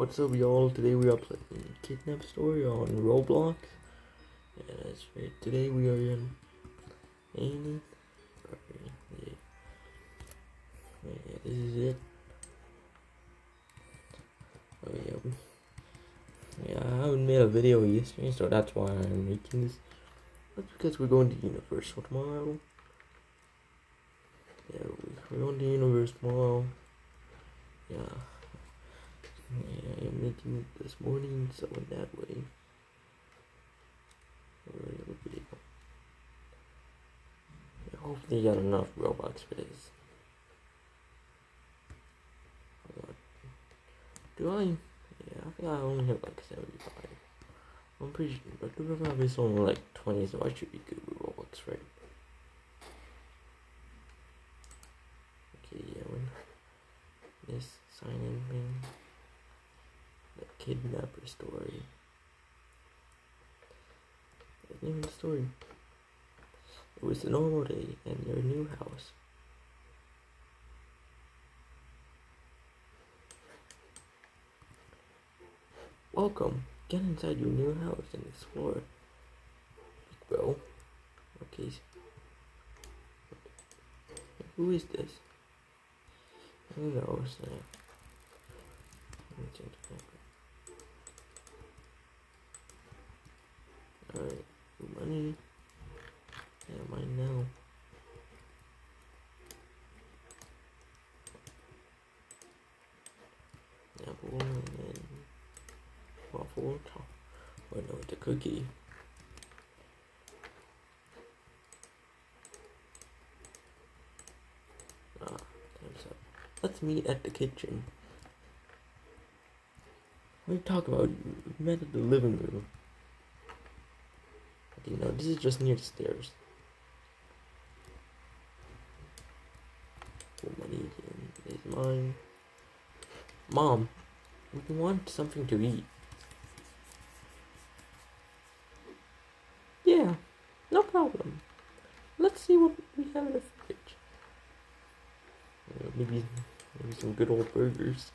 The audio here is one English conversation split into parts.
What's up, y'all? Today we are playing Kidnap Story on Roblox. Yeah, that's right. Today we are in Ain't yeah. yeah, this is it. Oh yeah, yeah. I haven't made a video yesterday, so that's why I'm making this. That's because we're going to Universal tomorrow. Yeah, we- we're going to Universal tomorrow. Yeah. Yeah, I'm making it this morning, so in that way. a real video. I hope they got enough Robux for this. Do I? Yeah, I think I only have like 75. I'm pretty sure, but the Robux is only like 20, so I should be good with Robux, right? Okay, yeah, when this sign in thing kidnapper story. The story. It was a normal day in your new house. Welcome. Get inside your new house and explore. Bro. Okay. Who is this? Who knows? Uh, let me change the background. Alright, money. Yeah, mine now. Apple and then waffle top. Or no, the cookie. Ah, time's up. Let's meet at the kitchen. What are you talking about? We met at the living room. Okay, know, this is just near the stairs. Money is mine. Mom, we want something to eat. Yeah, no problem. Let's see what we have in the fridge. Uh, maybe, maybe some good old burgers.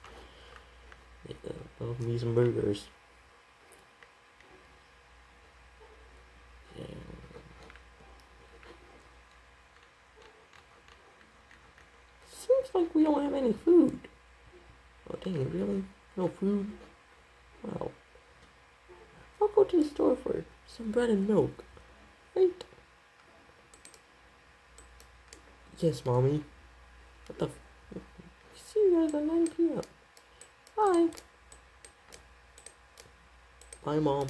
Yeah, love me some burgers. Yeah. Seems like we don't have any food. Oh dang, really? No food? Wow. I'll go to the store for some bread and milk. Right? Yes, mommy. What the? See you guys at 9 p.m. Bye. Bye, mom.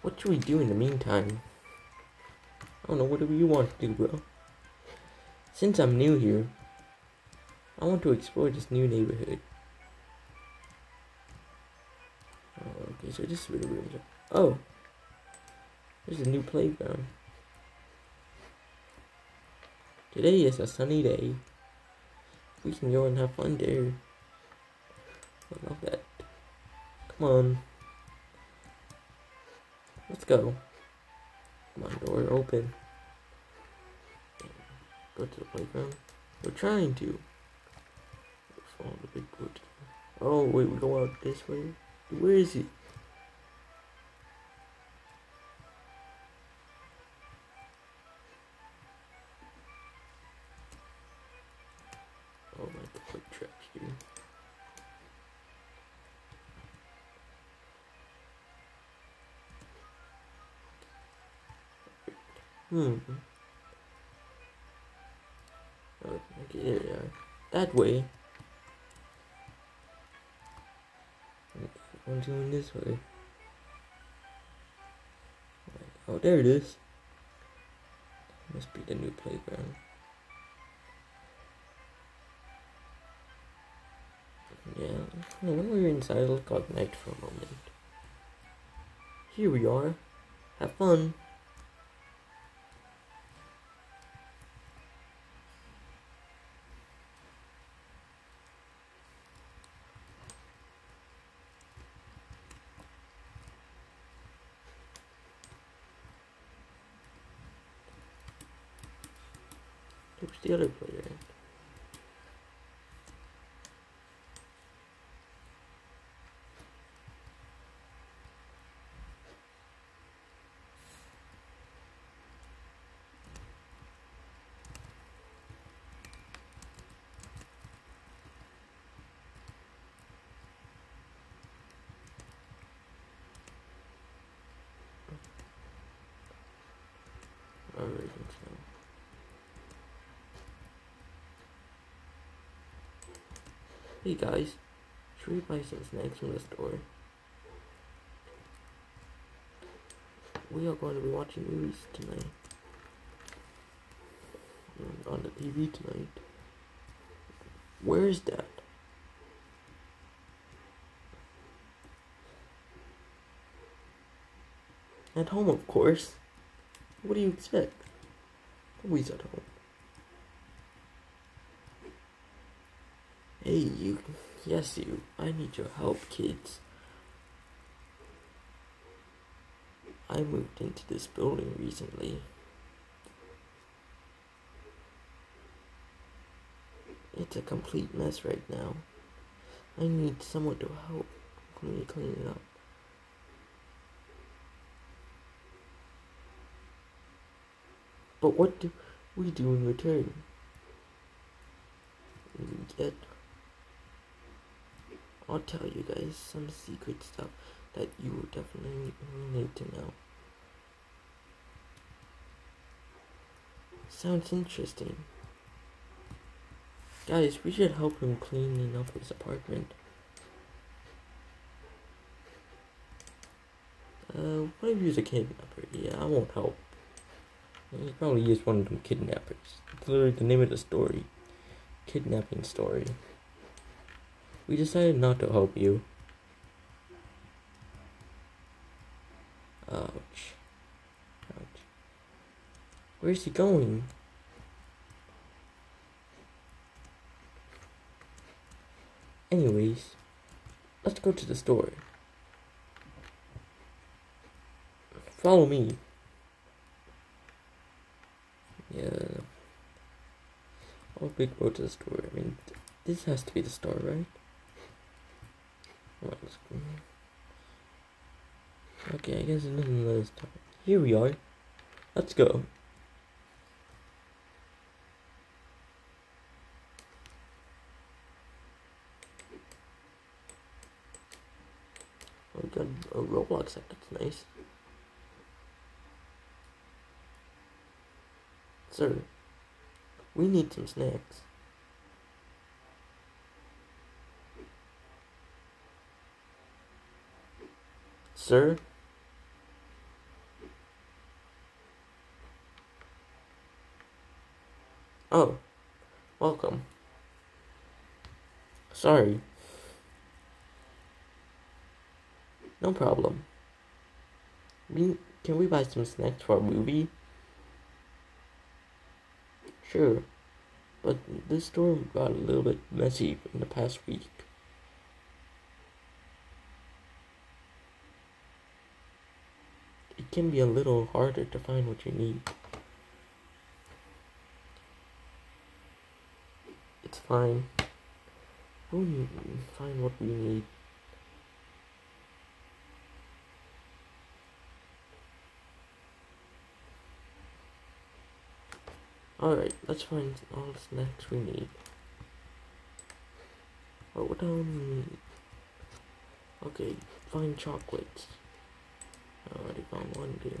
What should we do in the meantime? I don't know, whatever you want to do, bro? Since I'm new here, I want to explore this new neighborhood. Oh, okay, so this is where the. Oh! There's a new playground. Today is a sunny day. We can go and have fun there. I love that. Come on. Let's go. On, door open. Go to the playground. We're trying to. Follow the big boot. Oh wait, we go out this way. Where is he? Hmm. Oh, okay. That way. I'm going this way. Oh, there it is. Must be the new playground. Yeah, when we were inside, like night for a moment. Here we are. Have fun. Where's the other player? So. Hey guys, should we buy some snacks from the store? We are going to be watching movies tonight. Mm, On the TV tonight. Where is that? At home, of course. What do you expect? Always at home. Hey, you. Yes, you. I need your help, kids. I moved into this building recently. It's a complete mess right now. I need someone to help me clean it up. But what do we do in return? Get. I'll tell you guys some secret stuff that you will definitely need to know. Sounds interesting. Guys, we should help him cleaning up his apartment. Uh, what if he's a kidnapper? Yeah, I won't help. He probably is one of them kidnappers. It's literally the name of the story. Kidnapping story. We decided not to help you. Ouch. Ouch. Where's he going? Anyways, let's go to the store. Follow me. Yeah. Big go to the store. I mean, th- this has to be the store, right? Okay, I guess another another store. Here we are. Let's go. We got a Roblox set. That's nice. Sir, we need some snacks. Sir? Oh, welcome. Sorry. No problem. We, can we buy some snacks for a movie? Sure, but this store got a little bit messy in the past week. It can be a little harder to find what you need. It's fine. We'll find what we need. Alright, let's find all the snacks we need. Oh, what do we need? Okay, find chocolates. I already found one dear.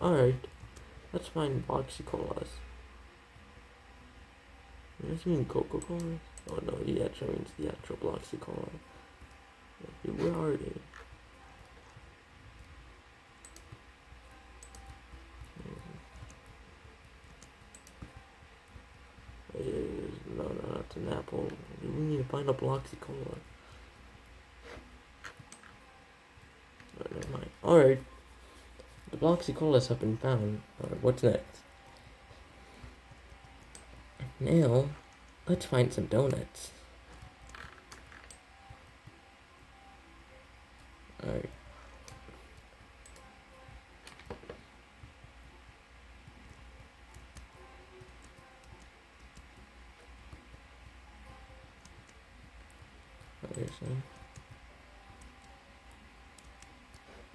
Alright, let's find Bloxy Colas. Does mean Coca Cola? Oh no, he actually means the actual Bloxy Cola. Where are they? No, no, that's an apple. We need to find a Bloxy Cola. Oh, never mind. Alright. The Bloxy Colas have been found. What's next? Now, let's find some donuts. Alright.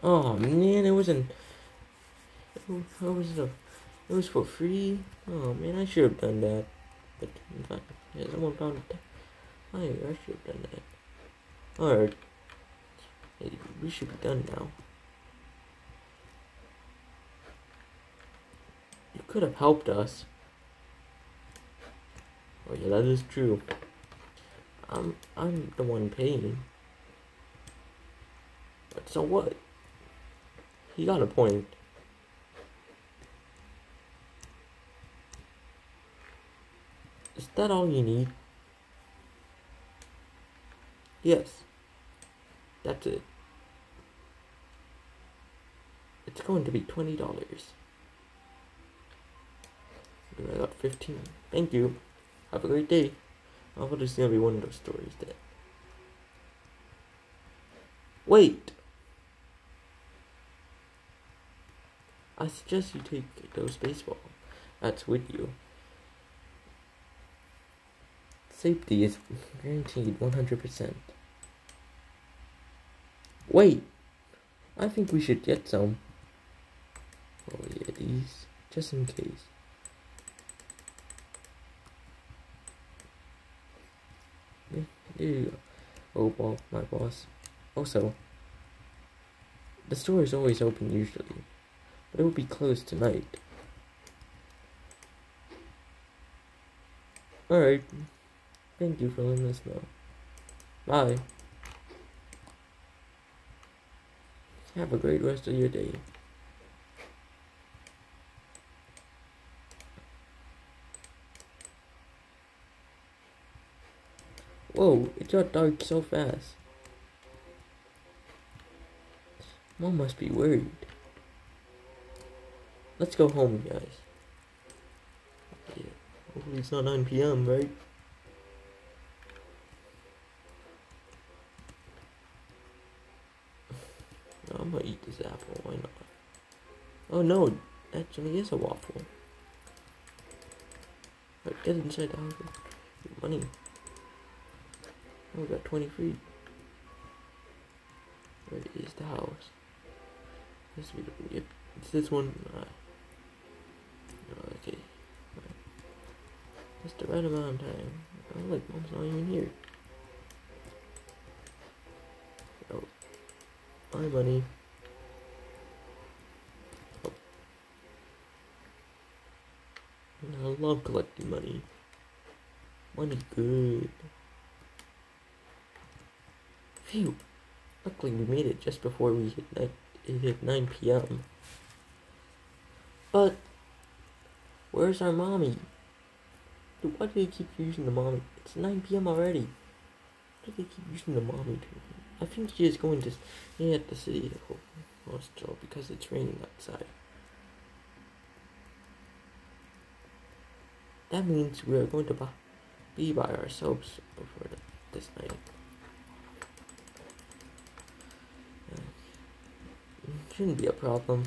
Oh man, it wasn't. How was it? It was for free. Oh man, I should have done that. But in fact, yeah, someone found it. Oh, I should have done that. Alright. Hey, we should be done now. You could have helped us. Oh yeah, that is true. I'm I'm the one paying. But so what? He got a point. Is that all you need? Yes. That's it. It's going to be twenty dollars. I got fifteen. Thank you. Have a great day. I thought this gonna be one of those stories that. Wait. I suggest you take those baseball That's with you. Safety is guaranteed 100%. Wait! I think we should get some. Oh yeah, these. Just in case. There you go. Oh, well, my boss. Also, the store is always open usually, but it will be closed tonight. Alright. Thank you for letting us know. Bye. Have a great rest of your day. Whoa, it got dark so fast. Mom must be worried. Let's go home, guys. Yeah. Hopefully it's not 9 p.m., right? No, I'm gonna eat this apple, why not? Oh no, actually is a waffle. Right, get inside the house. Money. Oh, we got 20 free. Where is the house? This be yep, it's this one. Uh, okay. Right. Just the right amount of time. Oh, look, mom's not even here. Oh. Bye, money. Oh. I love collecting money. Money good. Phew. Luckily we made it just before we hit 9, it hit 9 p.m. But, where's our mommy? Dude, why do they keep using the mommy? It's 9 p.m. already. Why do they keep using the mommy? I think she is going to stay at the city hospital because it's raining outside. That means we are going to be by ourselves for this night. Shouldn't be a problem.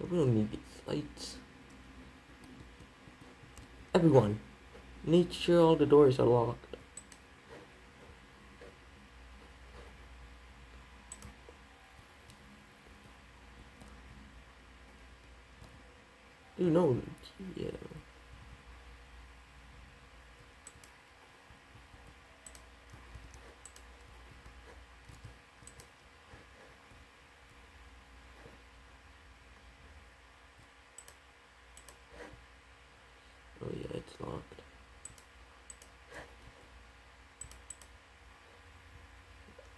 We don't need these lights. Everyone, make sure all the doors are locked. You know, yeah. Oh yeah, it's locked.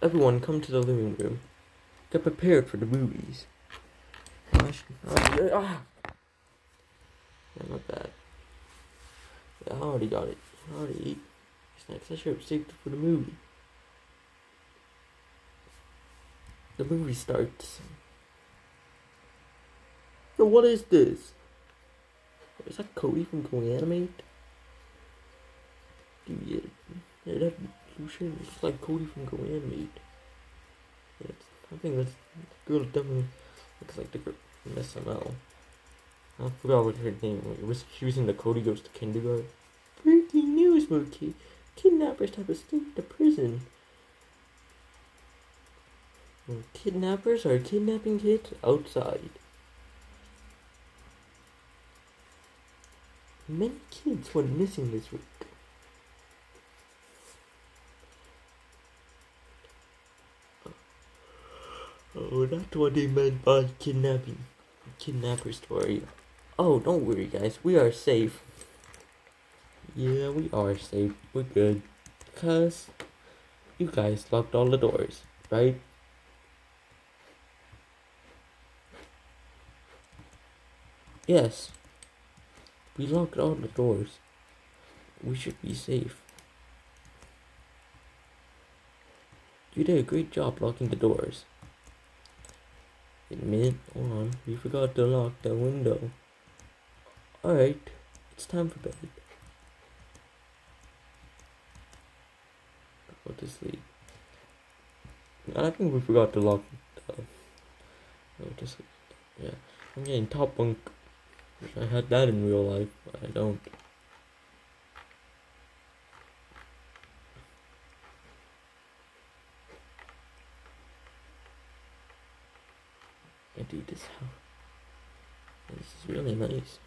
Everyone, come to the living room. Get prepared for the movies. Gosh, ah. Yeah, not bad. Yeah, I already got it. I already ate snacks. I should have saved for the movie. The movie starts. So what is this? Is that Cody from GoAnimate? Dude, yeah, yeah that Lucian looks like Cody from GoAnimate. Yeah, I think that's girl definitely looks like the girl from SML. I forgot what her name was. She was in the Cody Goes to Kindergarten. Breaking news, Mookie. Kidnappers have escaped the prison. Kidnappers are kidnapping kids outside. Many kids went missing this week. Oh, that's what they meant by kidnapping. Kidnapper story. Oh, don't worry, guys. We are safe. Yeah, we are safe. We're good. Because you guys locked all the doors, right? Yes. We locked all the doors. We should be safe. You did a great job locking the doors. Admit, hold on, we forgot to lock the window. Alright, it's time for bed. Go to sleep. I think we forgot to lock the... Uh, go to sleep. Yeah, I'm getting top bunk. Wish I had that in real life, but I don't. I do this house. This is really nice.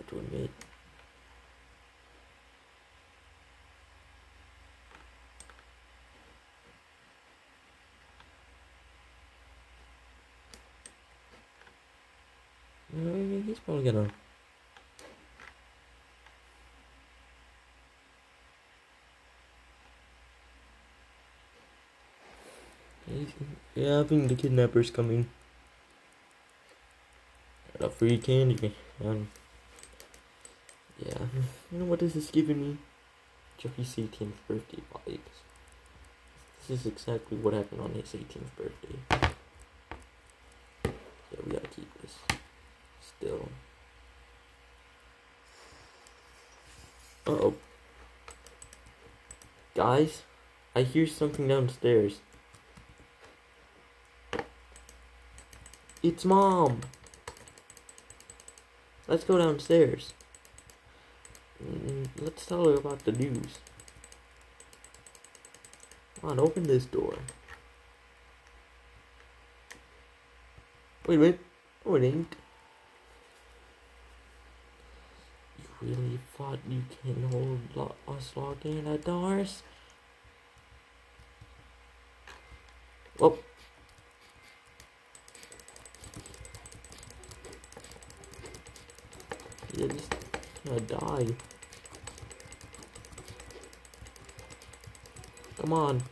I have to admit. Uh, he's probably gonna. Yeah, I think the kidnapper's coming. A free candy. Um, yeah, you know what this is giving me? Jeffy's 18th birthday vibes. This is exactly what happened on his 18th birthday. Yeah, we gotta keep this still. Uh oh. Guys, I hear something downstairs. It's mom. Let's go downstairs. Mm, let's tell her about the news. Come on, open this door. Wait wait. No, it ain't. You really thought you can hold lo us locked in the doors? Oh. You're just gonna die. Come on.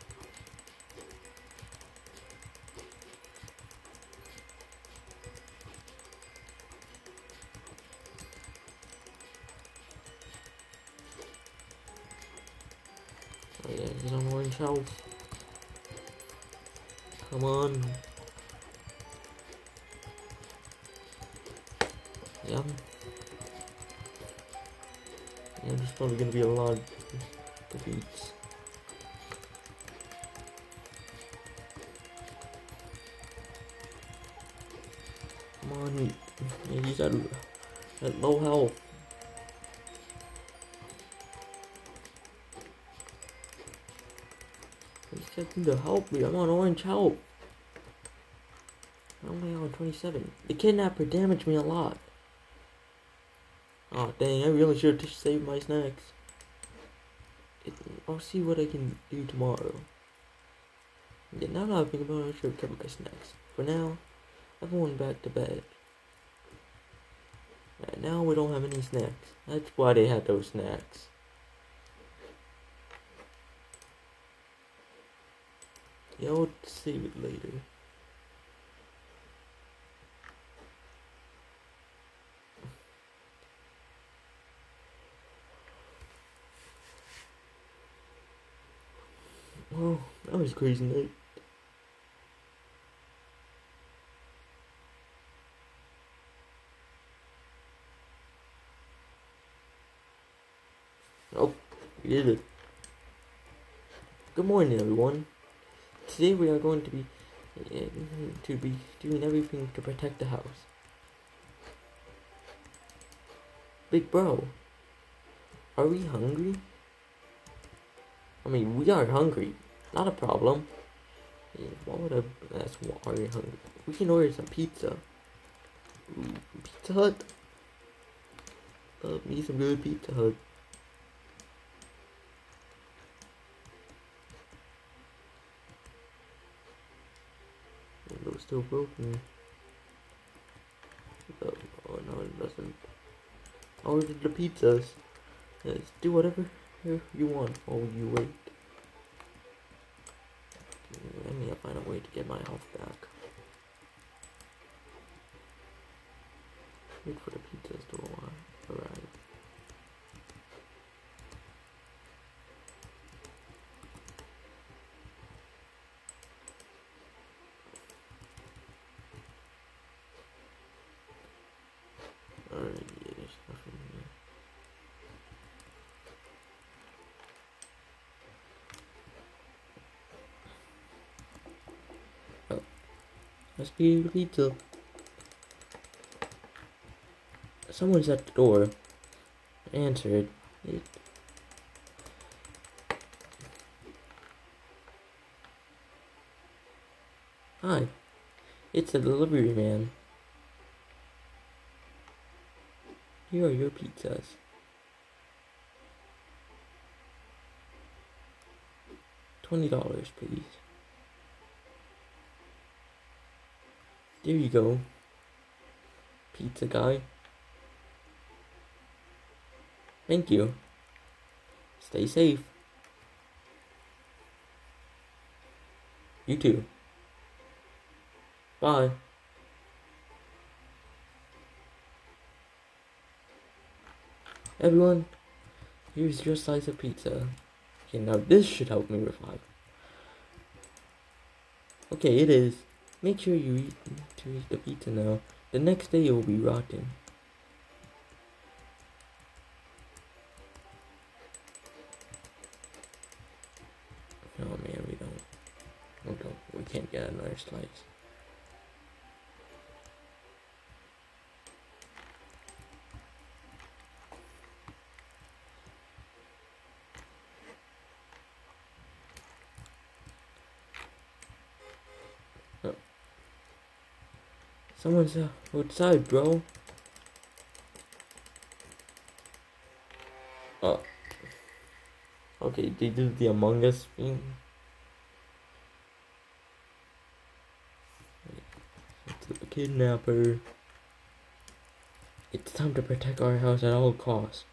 Oh yeah, he's on orange health. Come on. Probably gonna be a lot of defeats. Come on, yeah, he's at, at low health. He's checking to help me. I'm on orange help. I'm only on 27. The kidnapper damaged me a lot. Oh dang, I really should have saved my snacks. It, I'll see what I can do tomorrow. Yeah, now that I think about it, I should have kept my snacks. For now, I'm going back to bed. Right now we don't have any snacks. That's why they had those snacks. Yeah, I'll save it later. Oh, that was crazy night. Oh, we did it. Good morning, everyone. Today we are going to be uh, to be doing everything to protect the house. Big bro, are we hungry? I mean, we are hungry. Not a problem. What would I ask why are you hungry? We can order some pizza. Ooh, pizza Hut. Um, Love me some good Pizza Hut. Window's still broken. Oh, oh no, it doesn't. Order the pizzas. Yes, do whatever you want while you wait. I need to find a way to get my health back. Wait for the pizzas to arrive. Pizza. Someone's at the door. Answer it. Hi, it's the delivery man. Here are your pizzas. Twenty dollars, please. There you go. Pizza guy. Thank you. Stay safe. You too. Bye. Everyone, here's your slice of pizza. Okay, now this should help me revive. Okay, it is. Make sure you eat to eat the pizza now. The next day will be rotten. Oh man, we don't. We don't. We can't get another slice. Someone's outside, bro. Oh. Okay, they do the Among Us thing. It's a kidnapper. It's time to protect our house at all costs.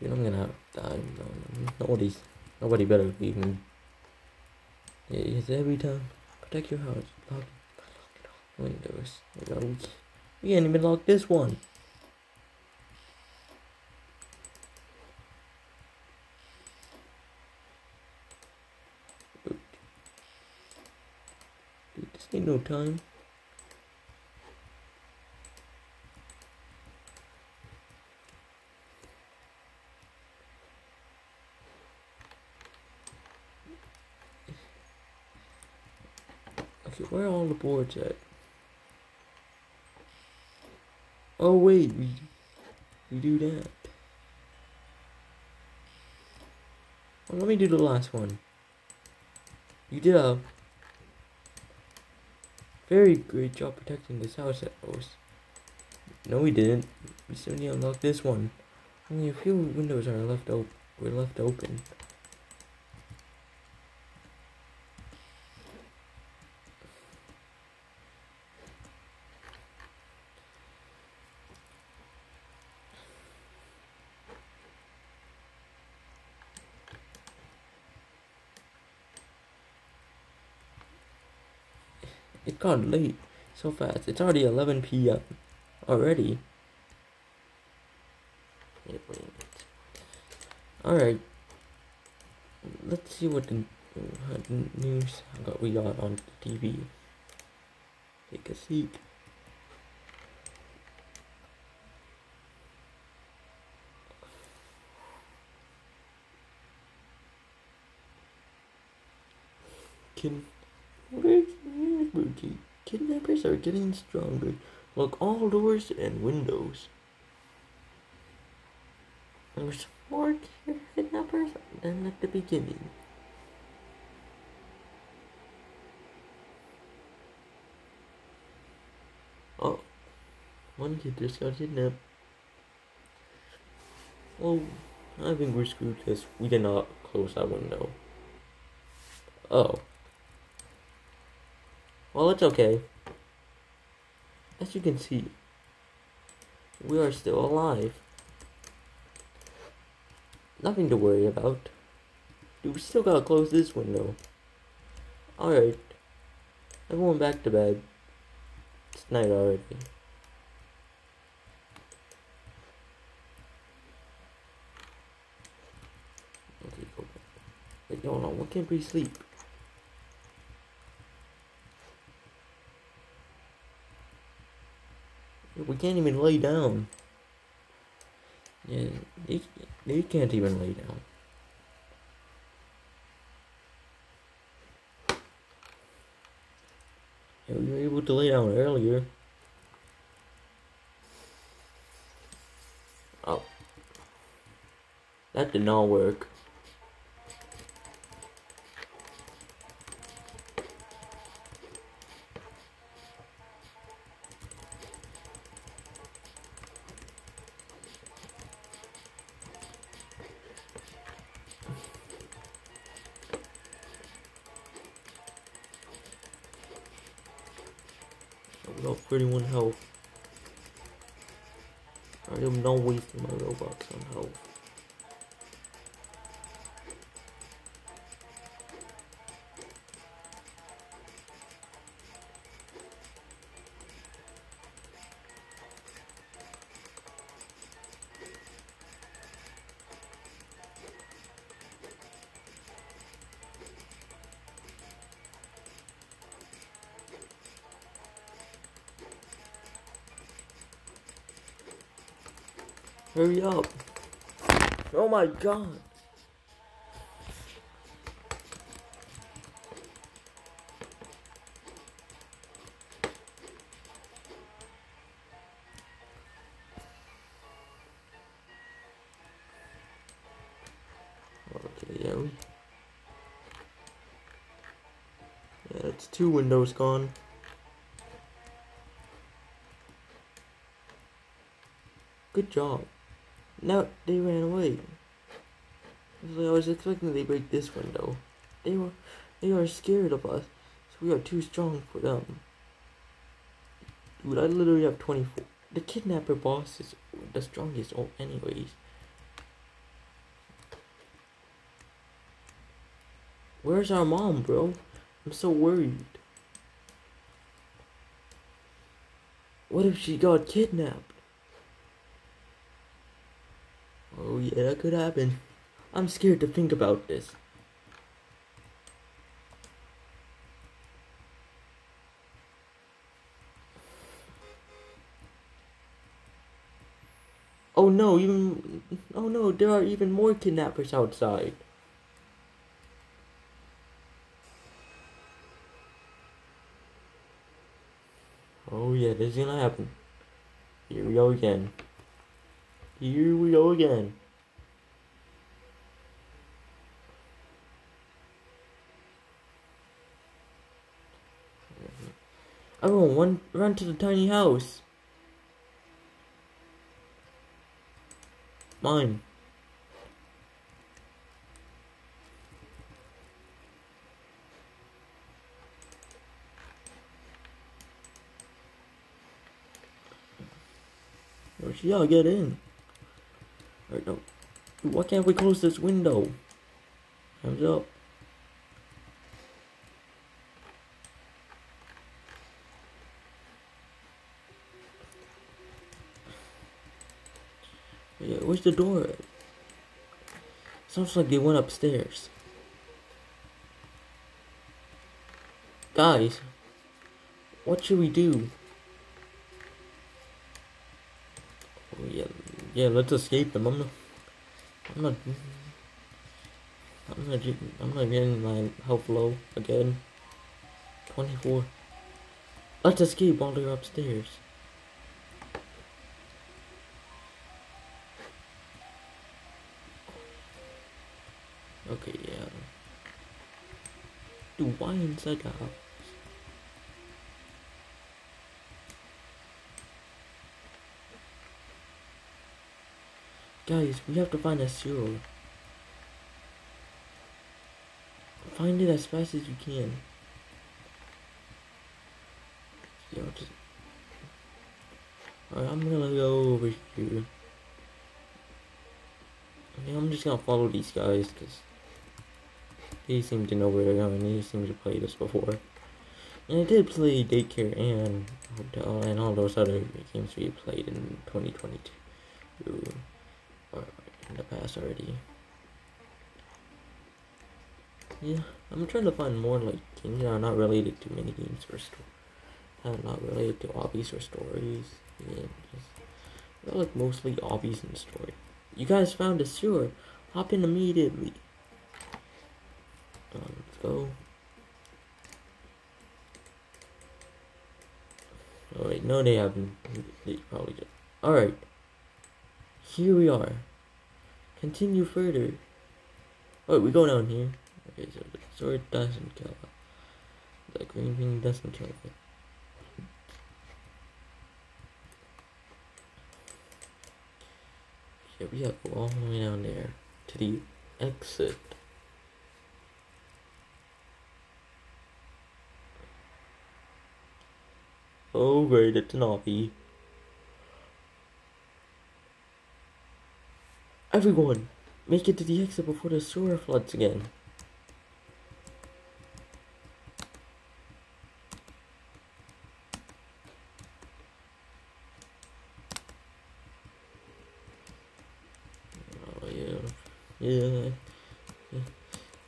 Dude, I'm gonna die. No, no, nobody's, nobody better leave me. It's every time. Protect your house. Lock, windows. We, can't even lock this one. Dude, ain't no time. Okay, where are all the boards at? Oh wait, we we do that. Well, let me do the last one. You did a very great job protecting this house at most. No, we didn't. We still need to unlock this one. Only a few windows are left open. Were left open. Gone late so fast. It's already 11 p.m. already. Alright. Let's see what the news we got on the TV. Take a seat. Can Kidnappers are getting stronger. Lock all doors and windows. There's more kidnappers than at the beginning. Oh, one kid just got kidnapped. Well, I think we're screwed because we did not close that window. Oh. Well, it's okay. As you can see, we are still alive. Nothing to worry about. We still gotta close this window. Alright. Everyone back to bed. It's night already. Okay, go back. Wait, no, no, why can't we sleep? We can't even lay down. Yeah, you, can't even lay down. Yeah, we were able to lay down earlier. Oh. That did not work. Got 31 health. I am not wasting my Robux on health. Hurry up. Oh my god. Okay, yeah, we... Yeah, that's two windows gone. Good job. No, they ran away. I was expecting they break this window. They were, they are scared of us, so we are too strong for them. Dude, I literally have 24. The kidnapper boss is the strongest all anyways. Where's our mom, bro? I'm so worried. What if she got kidnapped? Oh yeah, that could happen. I'm scared to think about this. Oh no, even oh no, there are even more kidnappers outside. Oh yeah, this is gonna happen. Here we go again. Here we go again. Everyone, run, run to the tiny house. Mine. Yeah, get in. Alright, no. Why can't we close this window? Hands up. Yeah, where's the door? Sounds like they went upstairs. Guys, what should we do? Oh, yeah, yeah, let's escape them. I'm not, I'm not, I'm not, I'm not getting my health low again. 24. Let's escape while they're upstairs. Okay, yeah. Dude, er why inside the house? Guys, we have to find a sewer. Find it as fast as you can. Yo, just... Alright, I'm gonna go over here. Okay, I'm just gonna follow these guys, because they seem to know where they're going. They seem to play this before. And I did play Daycare and Hotel and all those other games we played in 2022. Or in the past already. Yeah, I'm trying to find more like games that are not related to mini games or story. Uh, not related to hobbies or stories. Yeah, just, like mostly hobbies and story. You guys found a sewer. Hop in immediately. Um, let's go. Oh wait, no they haven't. They probably just. Alright. Here we are. Continue further. Oh, we go down here. Okay, so the sword doesn't kill it. The green thing doesn't kill it. Yeah, we have to go all the way down there to the exit. Oh great, it's an obby. Everyone, make it to the exit before the sewer floods again. Oh yeah, yeah.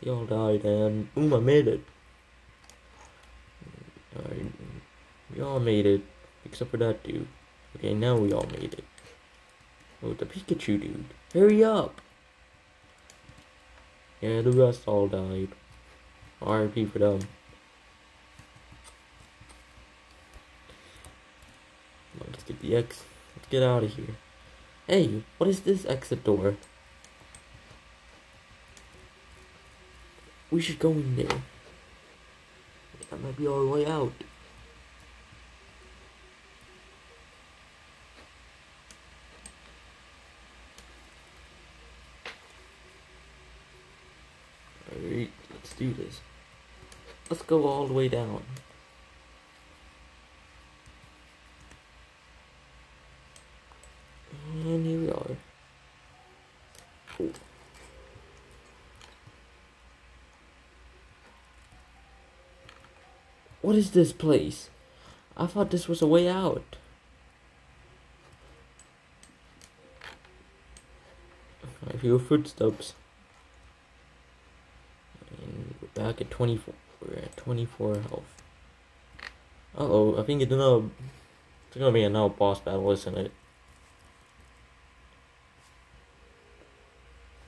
They all died and boom, I made it. Alright, we all made it, except for that dude. Okay, now we all made it. Oh, the Pikachu dude. Hurry up! Yeah, the rest all died. RIP for them. Let's get the X. Let's get out of here. Hey, what is this exit door? We should go in there. That might be our way out. Alright, let's do this. Let's go all the way down. And here we are. Oh. What is this place? I thought this was a way out. I hear footsteps. And we're back at 24. We're at 24 health. Uh oh, I think it's. It's gonna be another boss battle, isn't it?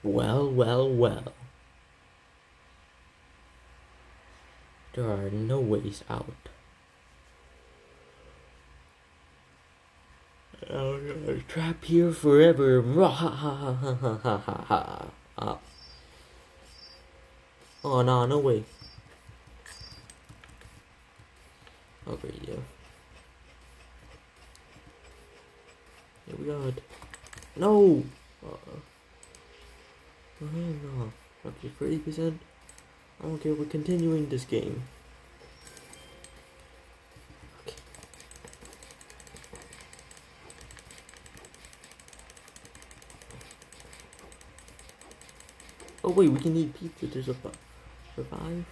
Well, well, well. There are no ways out. Oh, God. Trapped here forever. Oh no, no way. Yeah. Here we go. No. Uh, oh no. Okay, thirty percent. I don't Okay, we're continuing this game. Okay. Oh wait, we can eat pizza There's to survive.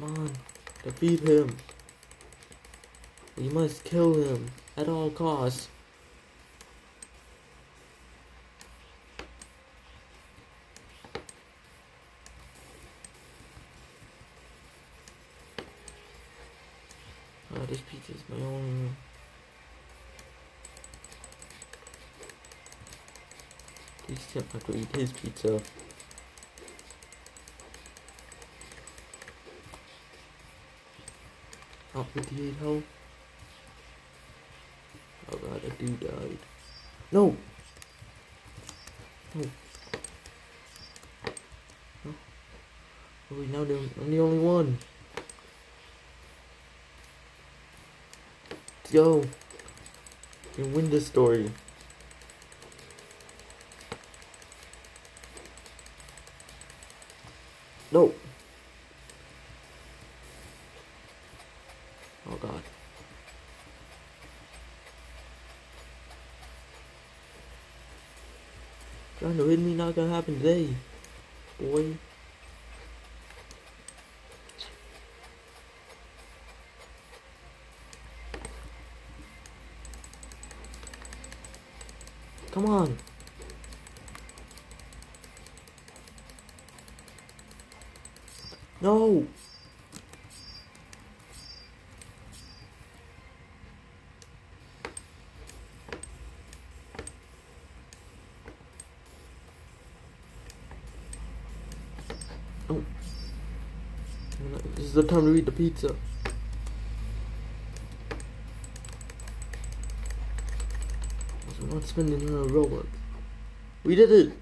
Come on. Defeat him. We must kill him at all costs. Oh, this pizza is my own. Please tell me to eat his pizza. 58 health. Oh god, a dude died. No! No. No. Oh, now I'm the only one. Go. We win this story. No. Oh god. Trying to win me not gonna happen today. Boy. Come on. No. Oh. This is the time to eat the pizza. Not spending a Robux. We did it!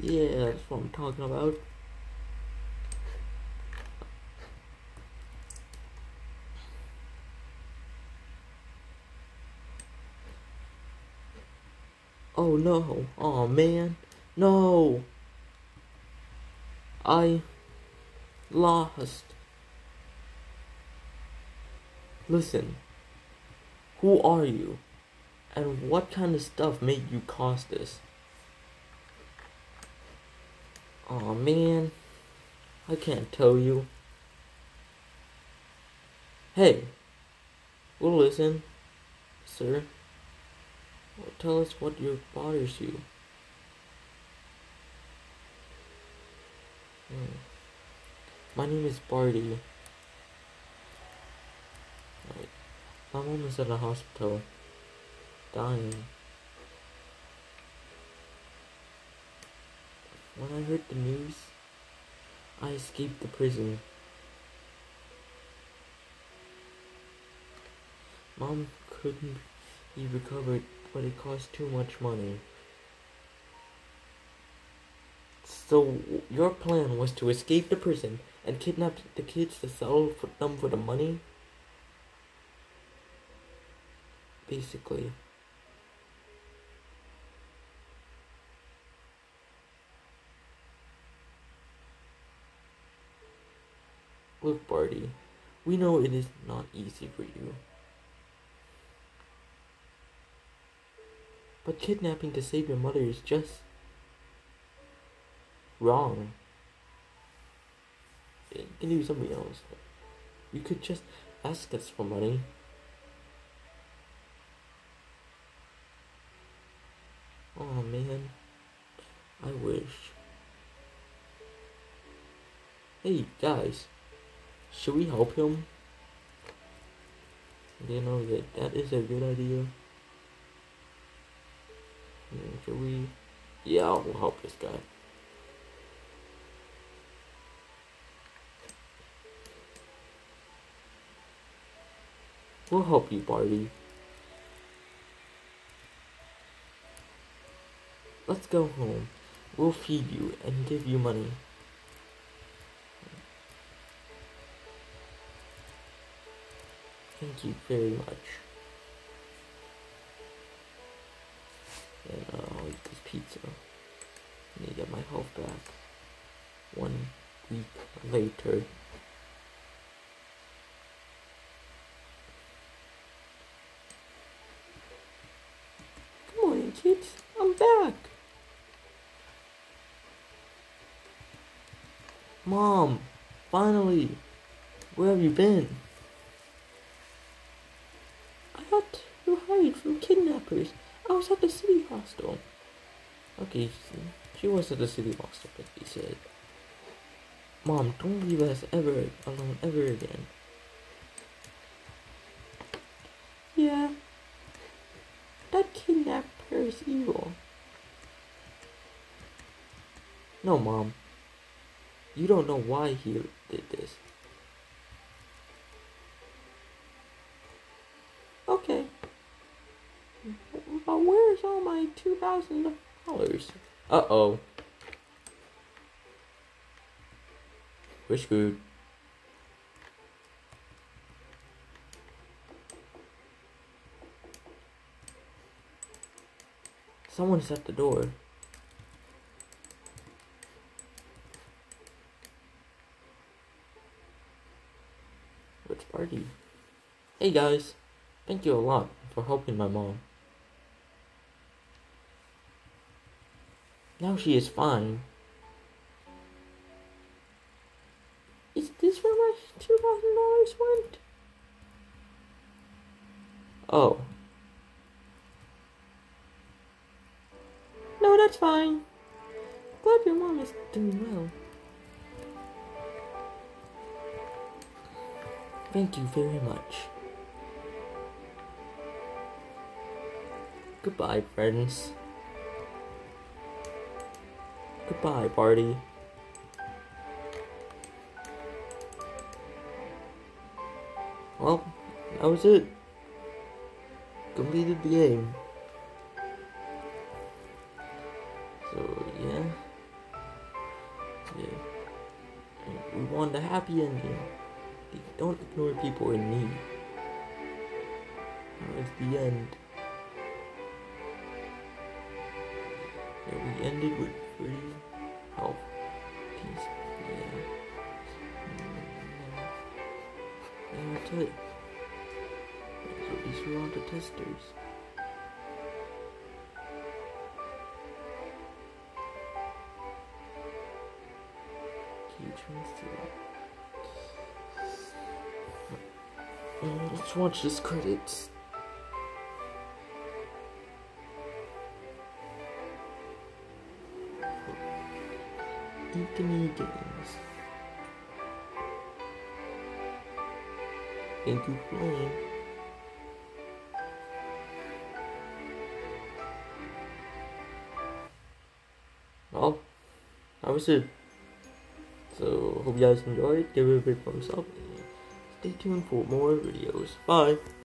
Yeah, that's what I'm talking about. Oh no. Oh man. No. I lost. Listen. Who are you? And what kind of stuff made you cause this? Oh man. I can't tell you. Hey. Well listen, sir. Tell us what your bothers you. My name is Barty. Right. My mom is at a hospital, dying. When I heard the news, I escaped the prison. Mom couldn't be recovered but it cost too much money. So your plan was to escape the prison and kidnap the kids to sell for them for the money? Basically. Look, Barty, we know it is not easy for you. But kidnapping to save your mother is just wrong. You can do something else. You could just ask us for money. Oh man, I wish. Hey guys, should we help him? You know that that is a good idea. Hmm, should we? Yeah, we'll help this guy. We'll help you, Barty. Let's go home. We'll feed you and give you money. Thank you very much. And uh, I'll eat this pizza. I need to get my health back. One week later. Mom, finally, where have you been? I had to hide from kidnappers. I was at the city hostel. Okay, she was at the city hostel, but he said. Mom, don't leave us ever alone ever again. Yeah. That kidnapper is evil. No, Mom. You don't know why he did this. Okay. But where's all my $2,000? Uh-oh. We're screwed. Someone's at the door. Which party? Hey guys, thank you a lot for helping my mom. Now she is fine. Is this where my $2,000 went? Oh. No, that's fine. Glad your mom is doing well. Thank you very much. Goodbye, friends. Goodbye, Barty. Well, that was it. Completed the game. So, yeah. Yeah. And we want the happy ending. Don't ignore people in need. That was the end. All the testers. Let's watch this credits. Eating games. Thank you playing. It. So, hope you guys enjoyed. Give it a big thumbs up. And stay tuned for more videos. Bye.